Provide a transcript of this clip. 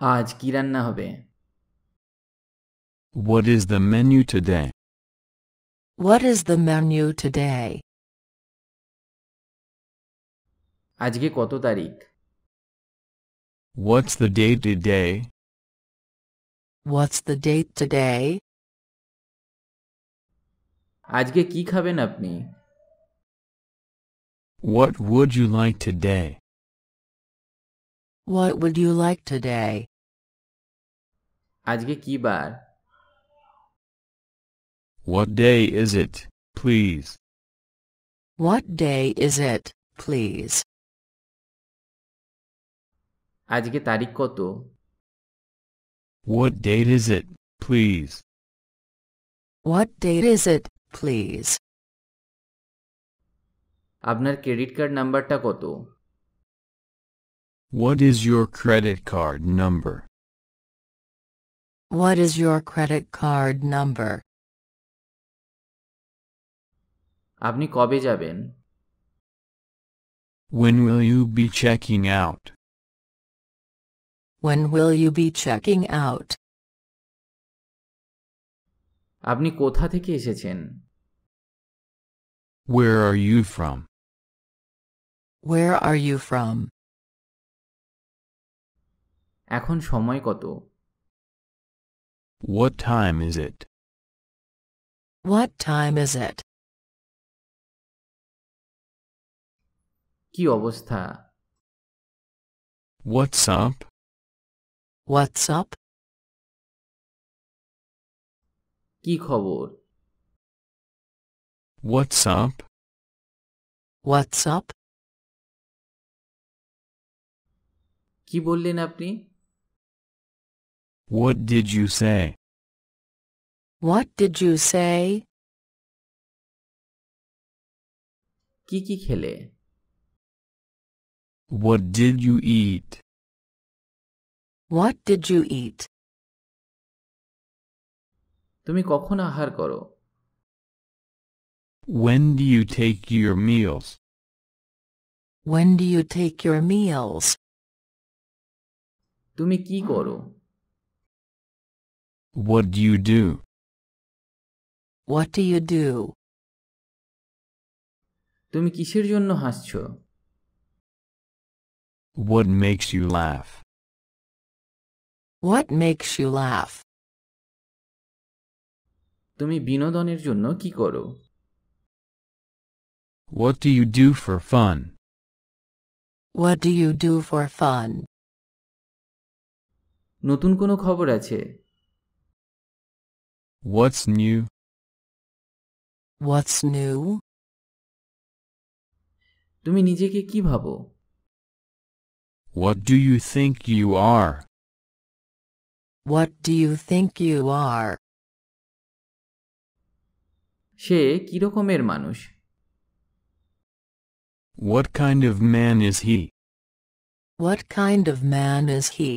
আজ কি রান্না হবে What is the menu today? What is the menu today? আজকে কত তারিখ What's the date today? What's the date today? আজকে কি খাবেন আপনি What would you like today? What would you like today? আজকে কি বার What day is it, please? What day is it, please? আজকে তারিখ কত What date is it, please? What date is it, please? আপনার ক্রেডিট কার্ড নাম্বারটা কত What is your credit card number? What is your credit card number? আপনি কবে যাবেন When will you be checking out? When will you be checking out? আপনি কোথা থেকে এসেছেন Where are you from? Where are you from? এখন সময় কত What time is it? What time is it? কি অবস্থা What's up? What's up? কি খবর What's up? What's up? কি বললেন আপনি What did you say? What did you say? কি কি খেলে What did you eat? What did you eat? তুমি কখন আহার করো When do you take your meals? When do you take your meals? তুমি কি করো What do you do? What do you do? তুমি কিসের জন্য হাসছো What makes you laugh? What makes you laugh? তুমি বিনোদনের জন্য কি করো What do you do for fun? What do you do for fun? নতুন কোনো খবর আছে What's new? What's new? তুমি নিজেকে কি ভাবো What do you think you are? What do you think you are? সে কি রকমের মানুষ What kind of man is he? What kind of man is he?